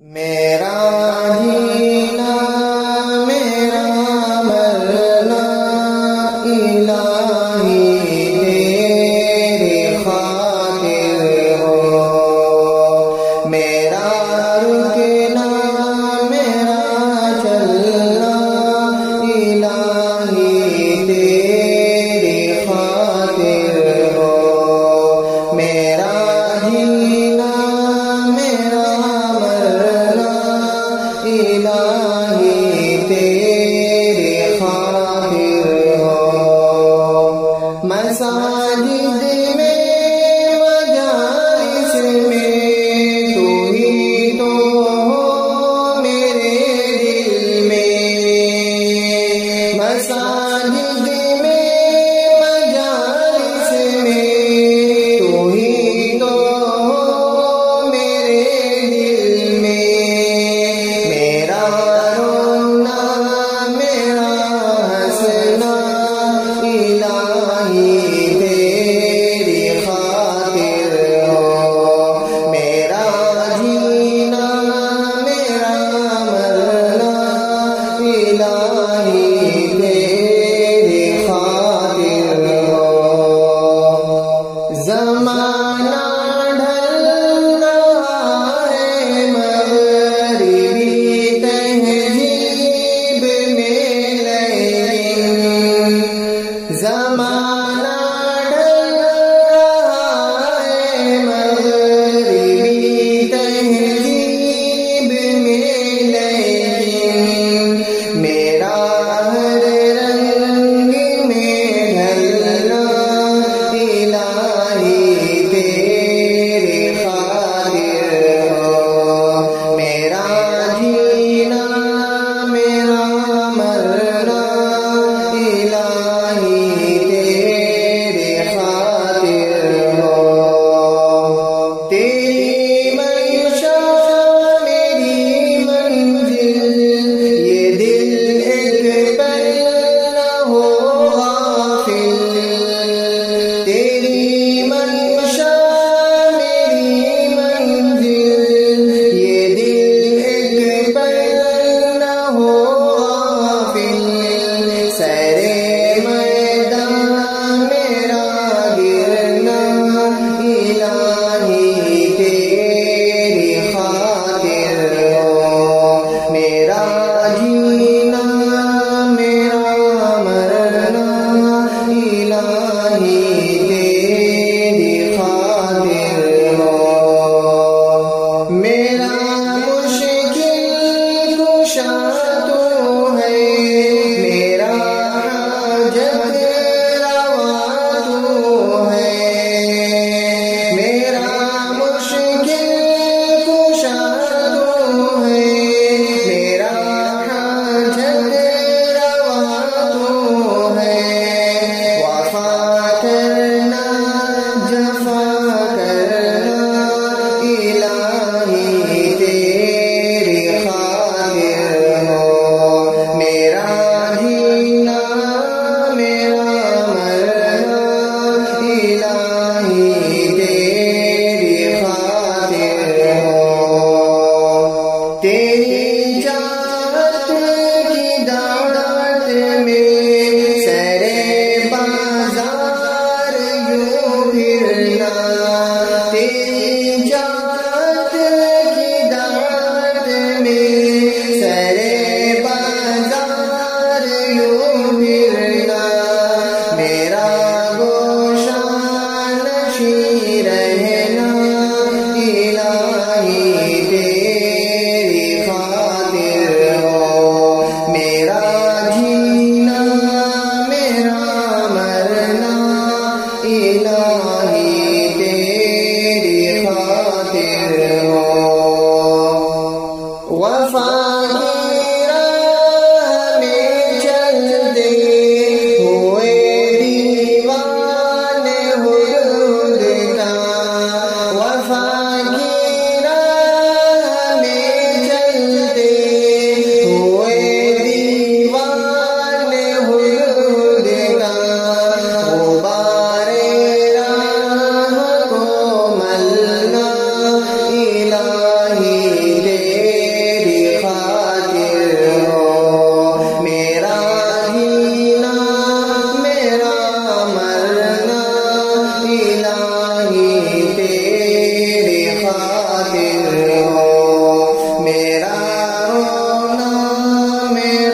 mera तेरी من